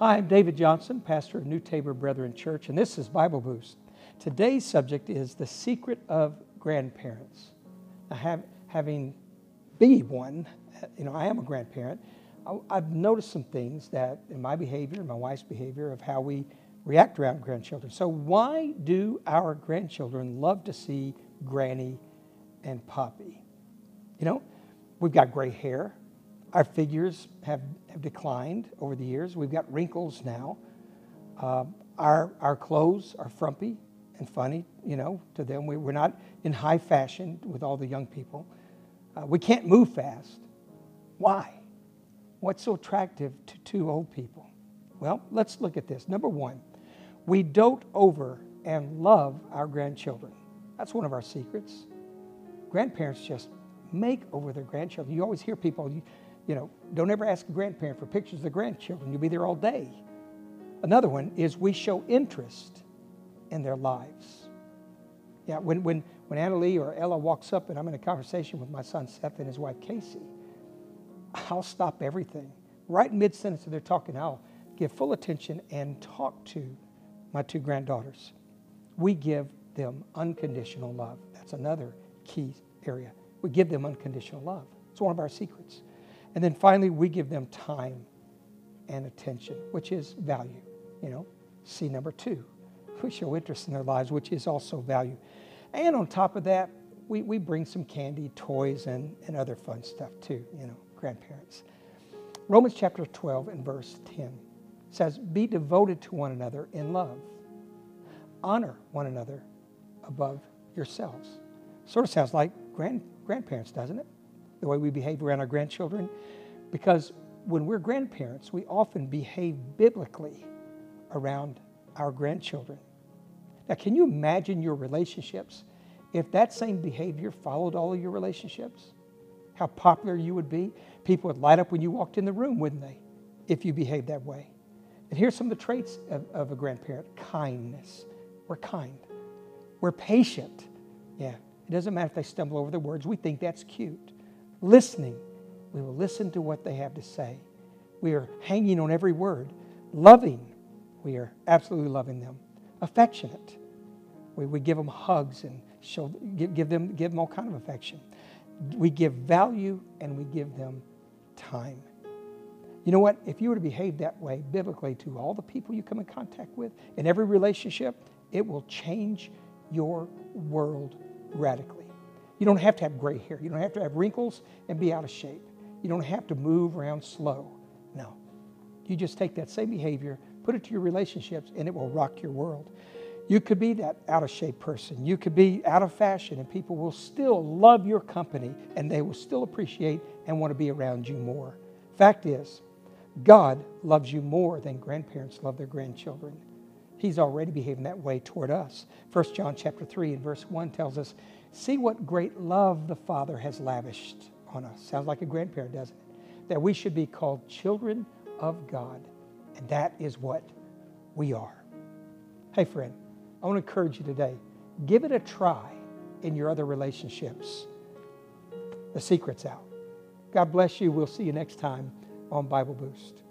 Hi, I'm David Johnson, pastor of New Tabor Brethren Church, and this is Bible Boost. Today's subject is the secret of grandparents. Now, have, having be one, you know, I am a grandparent. I, I've noticed some things that in my behavior, my wife's behavior, of how we react around grandchildren. So, why do our grandchildren love to see Granny and Poppy? You know, we've got gray hair. Our figures have, have declined over the years. We've got wrinkles now. Uh, our, our clothes are frumpy and funny, you know, to them. We, we're not in high fashion with all the young people. Uh, we can't move fast. Why? What's so attractive to two old people? Well, let's look at this. Number one, we dote over and love our grandchildren. That's one of our secrets. Grandparents just make over their grandchildren. You always hear people, you, know, don't ever ask a grandparent for pictures of their grandchildren. You'll be there all day. Another one is we show interest in their lives. Yeah, when, when, when Anna Lee or Ella walks up and I'm in a conversation with my son Seth and his wife Casey, I'll stop everything. Right mid sentence of their talking, I'll give full attention and talk to my two granddaughters. We give them unconditional love. That's another key area. We give them unconditional love. It's one of our secrets. And then finally, we give them time and attention, which is value. You know, C number two. We show interest in their lives, which is also value. And on top of that, we, we bring some candy, toys, and, and other fun stuff too, you know, grandparents. Romans chapter 12 and verse 10 says, Be devoted to one another in love. Honor one another above yourselves. Sort of sounds like grand, grandparents, doesn't it? The way we behave around our grandchildren. Because when we're grandparents, we often behave biblically around our grandchildren. Now, can you imagine your relationships if that same behavior followed all of your relationships? How popular you would be? People would light up when you walked in the room, wouldn't they? If you behaved that way. And here's some of the traits of, of a grandparent kindness. We're kind, we're patient. Yeah, it doesn't matter if they stumble over the words, we think that's cute. Listening, we will listen to what they have to say. We are hanging on every word. Loving, we are absolutely loving them. Affectionate, we, we give them hugs and show, give, give, them, give them all kind of affection. We give value and we give them time. You know what? If you were to behave that way biblically to all the people you come in contact with in every relationship, it will change your world radically. You don't have to have gray hair. You don't have to have wrinkles and be out of shape. You don't have to move around slow. No. You just take that same behavior, put it to your relationships, and it will rock your world. You could be that out of shape person. You could be out of fashion, and people will still love your company and they will still appreciate and want to be around you more. Fact is, God loves you more than grandparents love their grandchildren. He's already behaving that way toward us. 1 John chapter 3 and verse 1 tells us, See what great love the Father has lavished on us. Sounds like a grandparent, doesn't it? That we should be called children of God. And that is what we are. Hey, friend, I want to encourage you today give it a try in your other relationships. The secret's out. God bless you. We'll see you next time on Bible Boost.